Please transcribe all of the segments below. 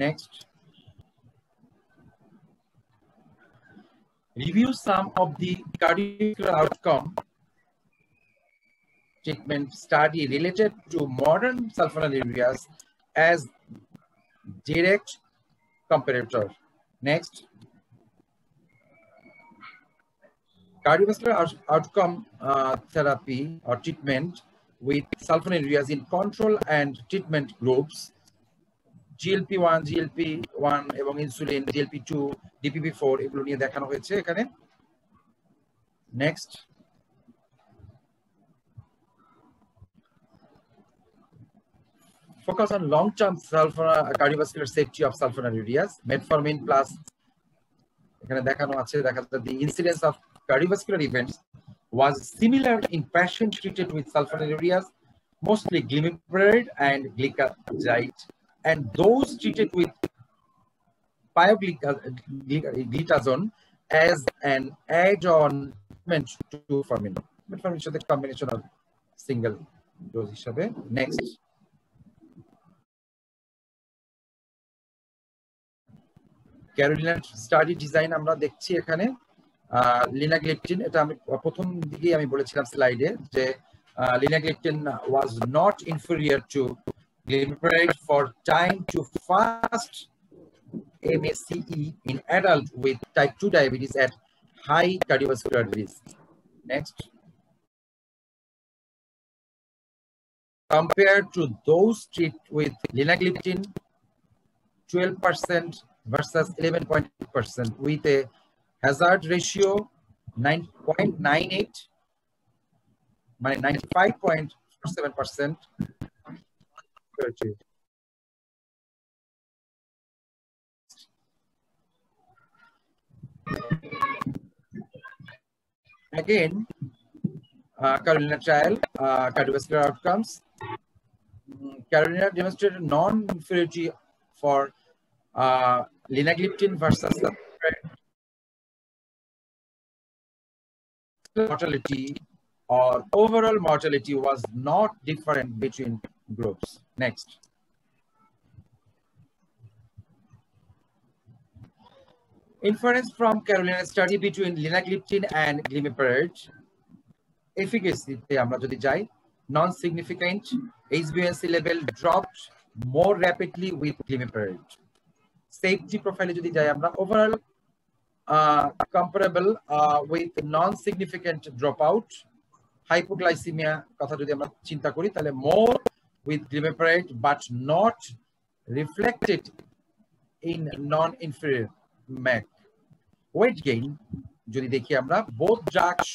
Next. Review some of the cardiovascular outcome treatment study related to modern sulfonylureas as direct comparator. Next. Cardiovascular outcome uh, therapy or treatment with sulfonylureas in control and treatment groups GLP one GLP one এবং insulin GLP two DPP four এগুলো নিয়ে দেখানো হয়েছে এখানে next focus on long-term sulfur cardiovascular safety of sulfonylureas metformin plus এখানে দেখানো আছে দেখা যাচ্ছে the incidence of cardiovascular events was similar in patients treated with sulfonylureas mostly glimepiride and gliclazide and those treated with pioglitazone as an add-on treatment to metformin. Metformin is the combination of single dose next ক্যারোলিনার study design আমরা দেখছি এখানে linagliptin এটা আমি প্রথম দিকেই আমি বলেছিলাম স্লাইডে যে linagliptin was not inferior to glimepiride for time to fast MACE in adult with type 2 diabetes at high cardiovascular risk. Next. Compared to those treated with linagliptin, 12% versus 11.8% with a hazard ratio 9.98, 95.47% Again, uh, Carolina trial, uh, cardiovascular outcomes. Mm, Carolina demonstrated non-inferiority for uh, linagliptin versus mortality or overall mortality was not different between groups. Next. Inference from Carolina study between linagliptin and glimepiride. Efficacy আমরা যদি যাই non-significant HbA1c level dropped more rapidly with glimepiride. Safety profile যদি যাই আমরা overall uh, comparable uh, with non-significant dropout hypoglycemia কথা যদি আমরা চিন্তা করি তাহলে more with glimepiride but not reflected in non-inferior MACE. Weight gain, যদি দেখি আমরা, both drugs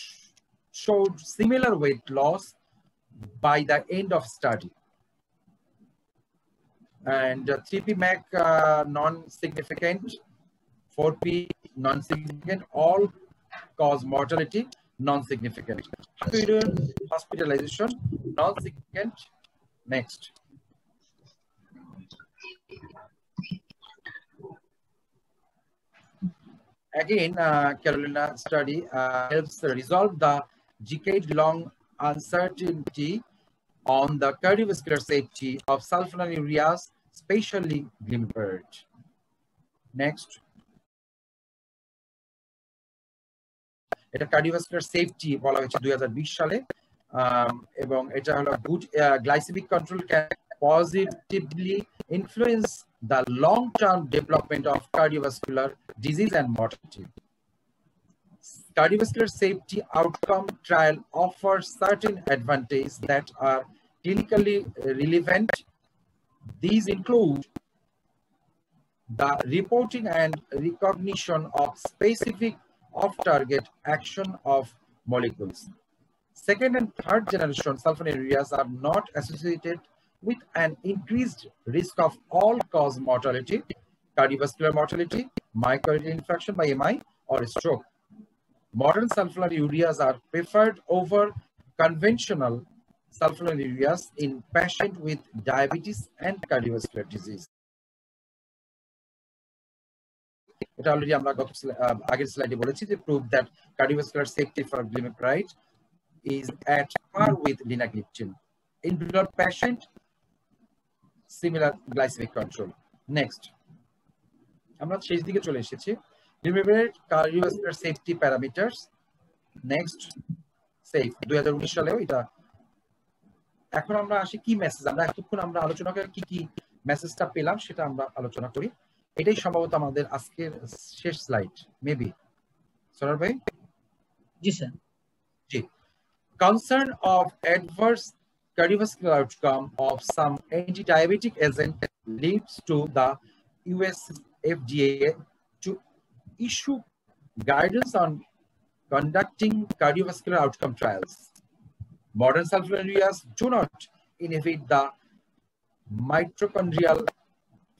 showed similar weight loss by the end of study. And uh, 3P MACE uh, non-significant, 4P non-significant, all cause mortality non-significant. Hospitalization non-significant, Next. Again, uh, Carolina study uh, helps resolve the decade-long uncertainty on the cardiovascular safety of sulfonylureas, especially glimepiride. Next. এটা cardiovascular safety বলা হয়েছে দুই সালে এবং এটা হলো good glycaemic control can positively influence the long-term development of cardiovascular disease and mortality. Cardiovascular safety outcome trial offers certain advantages that are clinically relevant. These include the reporting and recognition of specific off-target action of molecules. Second and third generation sulfonylureas are not associated with an increased risk of all-cause mortality, cardiovascular mortality, myocardial infarction by MI, or stroke. Modern sulfonylureas are preferred over conventional sulfonylureas in patients with diabetes and cardiovascular disease. এটা already আমরা গত আগের স্লাইডে বলেছি যে prove that cardiovascular safety for গ্লিমেপ্রাইড is at par with linagliptin. In blood patient, similar glycemic control. Next. আমরা শেষ দিকে চলে এসেছি। Limited cardiovascular safety parameters next safe দুই সালেও এটা। এখন আমরা আসি কি মেসেজ আমরা এতক্ষণ আমরা আলোচনা করে কি কি মেসেজটা পেলাম সেটা আমরা আলোচনা করি। এটাই সম্ভবত আমাদের আজকের শেষ স্লাইড মেবি সরার ভাই? জি sir concern of adverse cardiovascular outcome of some anti-diabetic agent leads to the US FDA to issue guidance on conducting cardiovascular outcome trials. Modern sulfonylureas do not inhibit the mitochondrial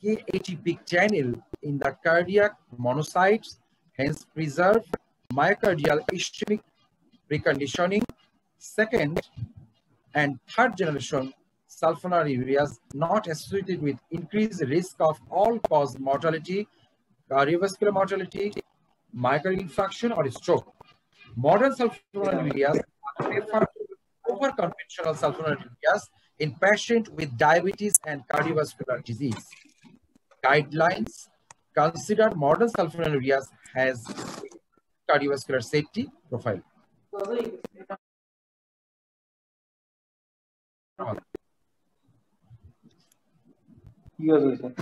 KATP channel in the cardiac monocytes, hence preserve myocardial ischemic preconditioning. Second and third generation sulfonylureas not associated with increased risk of all-cause mortality, cardiovascular mortality, myocardial infarction, or stroke. Modern sulfonylureas are over conventional sulfonylureas in patients with diabetes and cardiovascular disease. Guidelines consider modern sulfonylureas has cardiovascular safety profile. ঠিক আছে sir